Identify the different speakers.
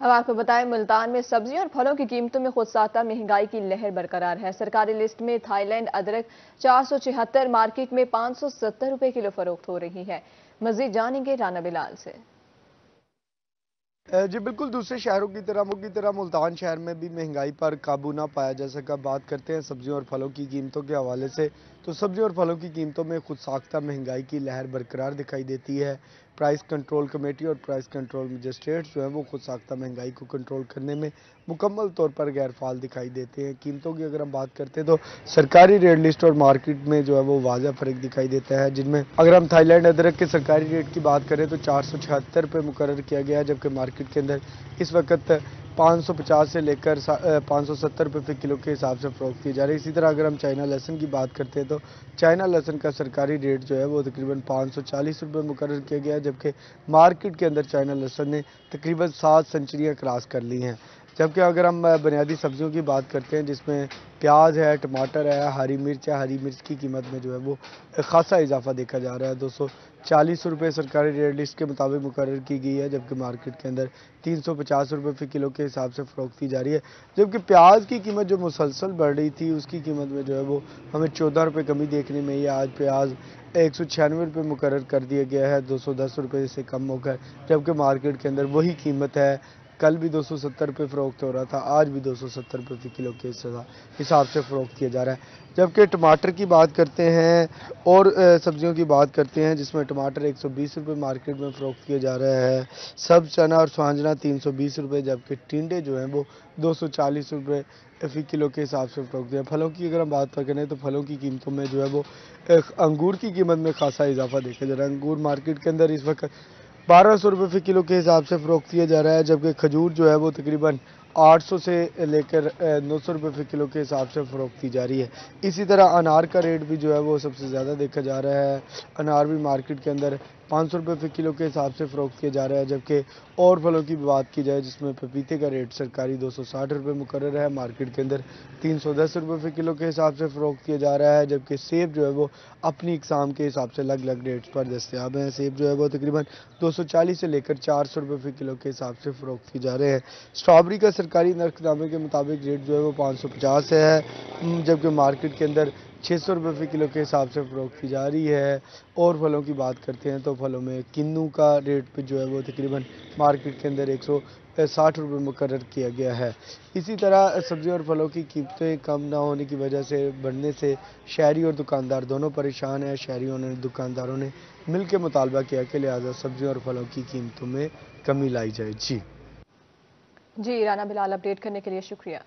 Speaker 1: अब आपको बताएँ, मुल्तान में सब्जियों और फलों की कीमतों में खुद साता महँगाई की लहर बरकरार है। सरकारी लिस्ट में थाईलैंड अदरक चार सौ छिहत्तर, मार्केट में पाँच सौ सत्तर रुपए किलो फरोख्त हो रही है। मजीद जानेंगे राना बिलाल से।
Speaker 2: जी, बिल्कुल दूसरे शहरों की तरह की तरह मुल्तान शहर में भी महँगाई पर काबू ना पाया जा सका। बात करते हैं सब्जियों और फलों की कीमतों के हवाले से। तो सब्जियों और फलों की कीमतों में खुद साख्ता महँगाई की लहर बरकरार दिखाई देती है। प्राइस कंट्रोल कमेटी और प्राइस कंट्रोल मजिस्ट्रेट जो है, वो खुद साख्ता महँगाई को कंट्रोल करने में मुकम्मल तौर पर गैर फाल दिखाई देते हैं। कीमतों की अगर हम बात करते हैं तो सरकारी रेट लिस्ट और मार्केट में जो है, वो वाजह फ़र्क दिखाई देता है, जिनमें अगर हम थाईलैंड अदरक के सरकारी रेट की बात करें तो चार सौ छिहत्तर रुपये मुकर किया गया है, जबकि मार्केट के अंदर इस वक्त 550 से लेकर 570 रुपये फ़ी किलो के हिसाब से फ़रोख्त की जा रही है। इसी तरह अगर हम चाइना लहसन की बात करते हैं तो चाइना लहसन का सरकारी रेट जो है, वो तकरीबन पाँच सौ चालीस रुपये मुकर किया गया है, जबकि मार्केट के अंदर चाइना लहसन ने तकरीबन सात सेंचुरियाँ क्रॉस कर ली हैं। जबकि अगर हम बुनियादी सब्जियों की बात करते हैं, जिसमें प्याज है, टमाटर है, हरी मिर्च है, हरी मिर्च की कीमत में जो है वो खासा इजाफा देखा जा रहा है। दो सौ चालीस रुपये सरकारी रेट लिस्ट के मुताबिक मुकर की गई है, जबकि मार्केट के अंदर तीन सौ पचास रुपये फ़ी किलो के हिसाब से फ़रोख्त की जा रही है। जबकि प्याज की कीमत जो मुसलसल बढ़ रही थी, उसकी कीमत में जो है वो हमें चौदह रुपये कमी देखने में ही। आज प्याज एक सौ छियानवे रुपये मुकर कर दिया गया है, दो सौ दस रुपये से कम होकर, जबकि मार्केट के अंदर वही कीमत है कल भी दो सौ सत्तर रुपये फ़रोख्त हो रहा था, आज भी दो सौ सत्तर रुपये फ़ी किलो के हिसाब से फ़रोख्त किया जा रहा है। जबकि टमाटर की बात करते हैं और सब्जियों की बात करते हैं, जिसमें टमाटर एक सौ बीस रुपये मार्केट में फ़रोख्त किया जा रहा है, सब चना और सुहांजना तीन सौ बीस रुपये जबकि टिंडे जो हैं वो दो सौ चालीस रुपये फ़ी किलो के हिसाब से फ़रोख्त दिया फलों की अगर हम बात करें तो फलों की कीमतों में जो है वो अंगूर की कीमत में खासा इजाफा देखा जा रहा है। अंगूर मार्केट के अंदर इस वक्त बारह सौ रुपये फ़ी किलो के हिसाब से फरोख किया जा रहा है, जबकि खजूर जो है वो तकरीबन 800 से लेकर 900 सौ रुपये फ़ी किलो के हिसाब से फरोख की जा रही है। इसी तरह अनार का रेट भी जो है वो सबसे ज़्यादा देखा जा रहा है। अनार भी मार्केट के अंदर पाँच सौ रुपये फ़ी किलो के हिसाब से फ़रोख्त किया जा रहा है, जबकि और फलों की बात की जाए, जिसमें पपीते का रेट सरकारी दो सौ साठ रुपये मुकर है, मार्केट के अंदर तीन सौ दस रुपये फ़ी किलो के हिसाब से फ़रोख्त किया जा रहा है, जबकि सेब जो है वो अपनी इकसाम के हिसाब से अलग अलग रेट्स पर दस्तियाब हैं। सेब जो है वो तकरीबन दो सौ चालीस से लेकर चार सौ रुपये फ़ी किलो के हिसाब से फ़रोख्त की जा रहे हैं। स्ट्रॉबेरी का सरकारी नरकनामे के मुताबिक रेट जो है वो पाँच सौ पचास है जबकि मार्केट के अंदर छः सौ रुपये फ़ी किलो के हिसाब से फ़रोख्त की जा रही है और फलों की बात करते हैं तो फलों में किन्नू का रेट जो है वो तकरीबन मार्केट के अंदर एक सौ साठ रुपये मुकर किया गया है। इसी तरह सब्ज़ी और फलों की कीमतें कम ना होने की वजह से बढ़ने से शहरी और दुकानदार दोनों परेशान हैं। शहरीों ने दुकानदारों ने मिल के मुतालबा किया कि लिहाजा सब्ज़ियों और फलों की कीमतों में कमी लाई जाए जी
Speaker 1: जी, राना बिलाल, अपडेट करने के लिए शुक्रिया।